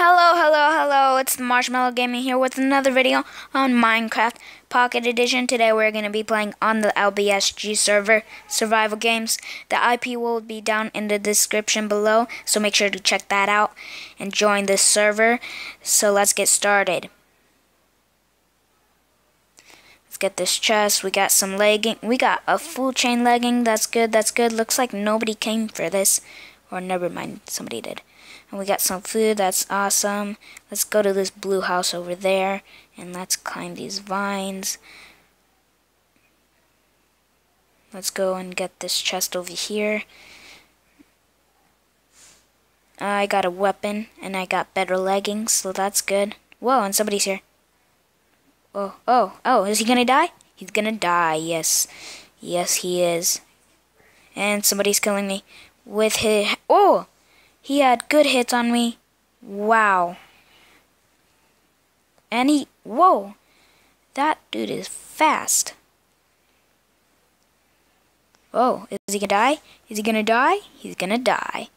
Hello, hello, hello, it's Marshmallow Gaming here with another video on Minecraft Pocket Edition. Today we're going to be playing on the LBSG server, Survival Games. The IP will be down in the description below, so make sure to check that out and join this server. So let's get started. Let's get this chest, we got some legging, we got a full chain legging, that's good, that's good. Looks like nobody came for this, or never mind, somebody did. And we got some food, that's awesome. Let's go to this blue house over there, and let's climb these vines. Let's go and get this chest over here. I got a weapon, and I got better leggings, so that's good. Whoa, and somebody's here. Oh, oh, oh, is he gonna die? He's gonna die, yes. Yes, he is. And somebody's killing me with his... Oh! He had good hits on me. Wow. And he, whoa, that dude is fast. Oh, is he gonna die? Is he gonna die? He's gonna die.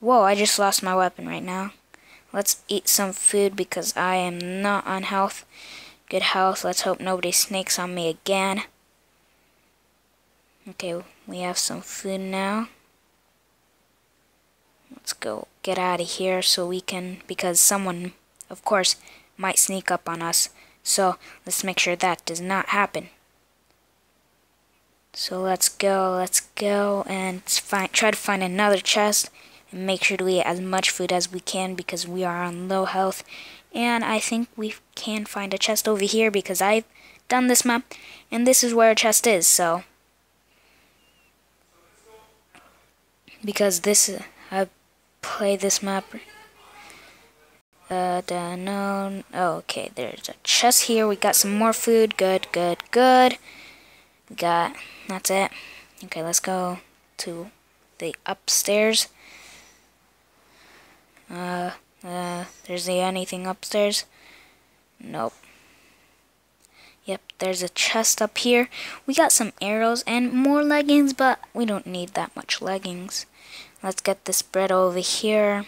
Whoa, I just lost my weapon right now. Let's eat some food because I am not on health. Good health. Let's hope nobody snakes on me again. Okay, we have some food now. Let's go get out of here so we can, because someone, of course, might sneak up on us. So let's make sure that does not happen. So let's go, let's go, and find, try to find another chest and make sure to eat as much food as we can because we are on low health. And I think we can find a chest over here because I've done this map, and this is where a chest is, so. Because this, I've play this map. Uh, no. Oh, okay, there's a chest here. We got some more food. Good, good, good. We got, that's it. Okay, let's go to the upstairs. Uh, uh, there's the anything upstairs? Nope. Yep, there's a chest up here. We got some arrows and more leggings, but we don't need that much leggings. Let's get this bread over here.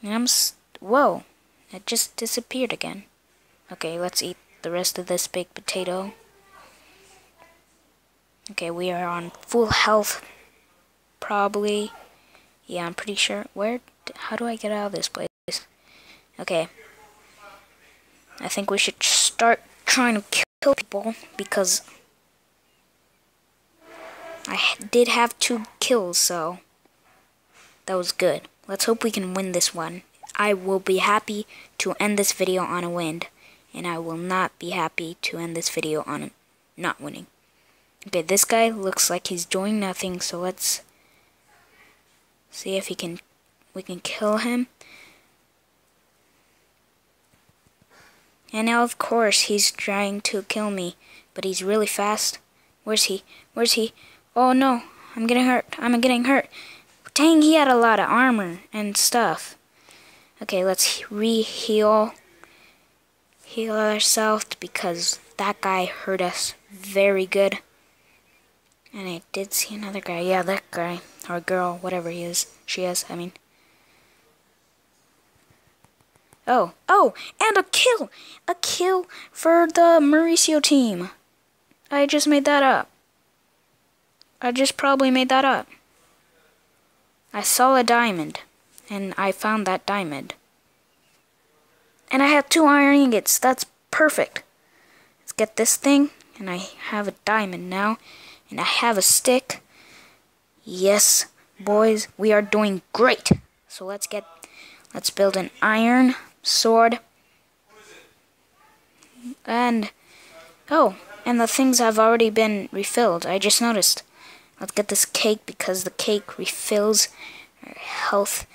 And I'm whoa, it just disappeared again. Okay, let's eat the rest of this baked potato. Okay, we are on full health, probably. Yeah, I'm pretty sure. Where, how do I get out of this place? Okay. I think we should start trying to kill people because I did have two kills, so that was good. Let's hope we can win this one. I will be happy to end this video on a win, and I will not be happy to end this video on not winning. Okay, this guy looks like he's doing nothing, so let's see if he can we can kill him. And now, of course, he's trying to kill me, but he's really fast. Where's he? Where's he? Oh no, I'm getting hurt. I'm getting hurt. Dang, he had a lot of armor and stuff. Okay, let's re-heal. Heal ourselves because that guy hurt us very good. And I did see another guy. Yeah, that guy. Or girl, whatever he is. She is, I mean. Oh, oh, and a kill! A kill for the Mauricio team. I just made that up. I just probably made that up. I saw a diamond, and I found that diamond. And I have two iron ingots. That's perfect. Let's get this thing, and I have a diamond now, and I have a stick. Yes, boys, we are doing great. So let's get, let's build an iron sword. And, oh, and the things have already been refilled. I just noticed. Let's get this cake because the cake refills our health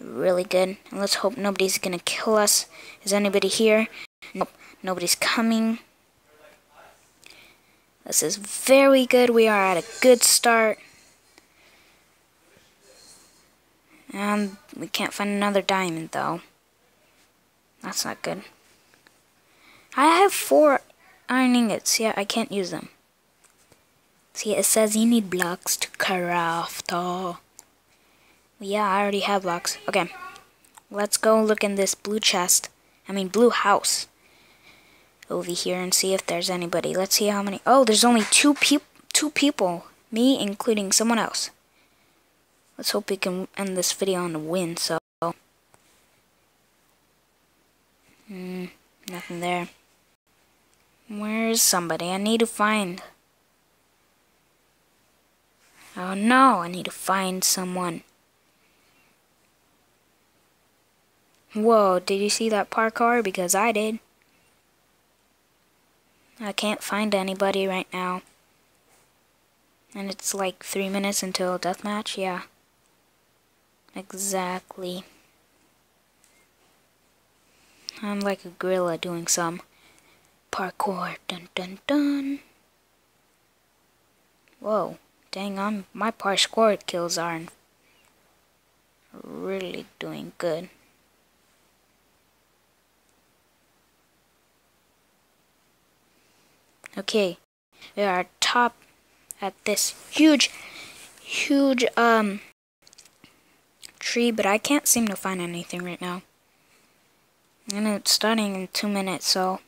really good. And let's hope nobody's gonna kill us. Is anybody here? Nope, nobody's coming. This is very good. We are at a good start. And we can't find another diamond though. That's not good. I have four iron ingots. Yeah, I can't use them. See, it says you need blocks to craft. Oh. Yeah, I already have blocks. Okay. Let's go look in this blue chest. I mean, blue house. Over here and see if there's anybody. Let's see how many. Oh, there's only two, peop two people. Me, including someone else. Let's hope we can end this video on a win, so. Hmm, nothing there. Where's somebody? I need to find. Oh no, I need to find someone. Whoa, did you see that parkour? Because I did. I can't find anybody right now. And it's like three minutes until deathmatch? Yeah. Exactly. I'm like a gorilla doing some parkour. Dun dun dun. Whoa. Dang, I'm, my parkour kills aren't really doing good. Okay, we are top at this huge, huge, um, tree, but I can't seem to find anything right now. And it's starting in two minutes, so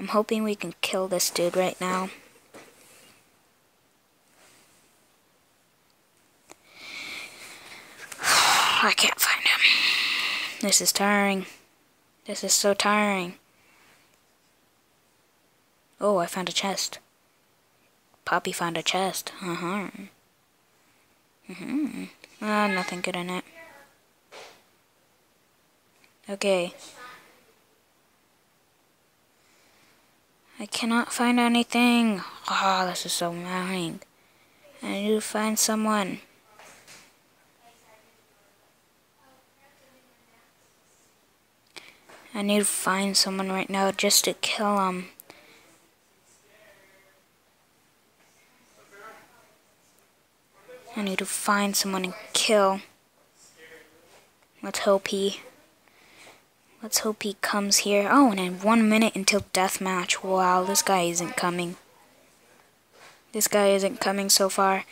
I'm hoping we can kill this dude right now. I can't find him. This is tiring. This is so tiring. Oh, I found a chest. Poppy found a chest. Uh-huh. Mm-hmm. Ah, nothing good in it. Okay. I cannot find anything. Ah, oh, this is so annoying. I need to find someone. I need to find someone right now just to kill him. I need to find someone and kill. Let's hope he... Let's hope he comes here. Oh, and one minute until deathmatch. Wow, this guy isn't coming. This guy isn't coming so far.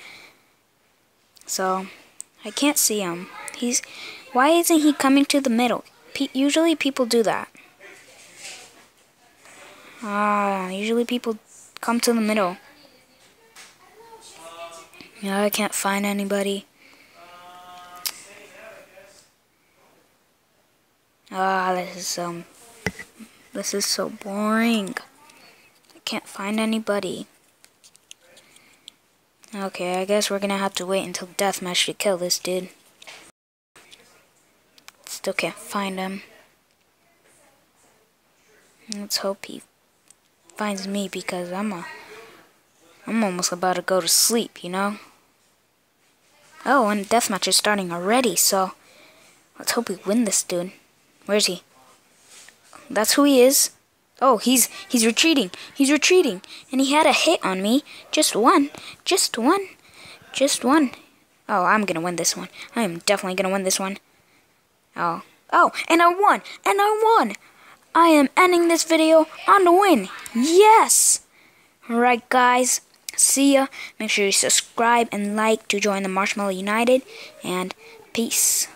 So, I can't see him. He's... Why isn't he coming to the middle? Pe usually people do that. Ah, usually people come to the middle. Yeah, I can't find anybody. Ah, this is um, this is so boring. I can't find anybody. Okay, I guess we're gonna have to wait until deathmatch to kill this dude. Still can't find him. Let's hope he finds me because I'm a I'm almost about to go to sleep, you know? Oh, and deathmatch is starting already, so let's hope we win this dude. Where is he? That's who he is. Oh, he's he's retreating. He's retreating. And he had a hit on me. Just one. Just one. Just one. Oh, I'm gonna win this one. I am definitely gonna win this one. Oh. Oh, and I won! And I won! I am ending this video on the win. Yes! Alright, guys. See ya. Make sure you subscribe and like to join the Marshmallow United. And peace.